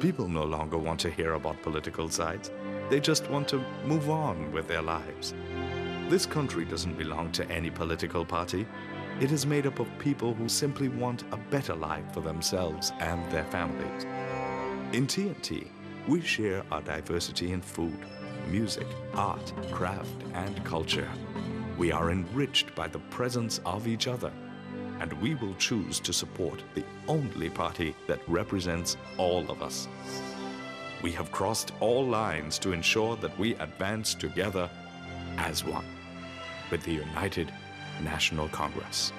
People no longer want to hear about political sides. They just want to move on with their lives. This country doesn't belong to any political party. It is made up of people who simply want a better life for themselves and their families. In T&T, we share our diversity in food, music, art, craft, and culture. We are enriched by the presence of each other, and we will choose to support the only party that represents all of us. We have crossed all lines to ensure that we advance together as one with the United National Congress.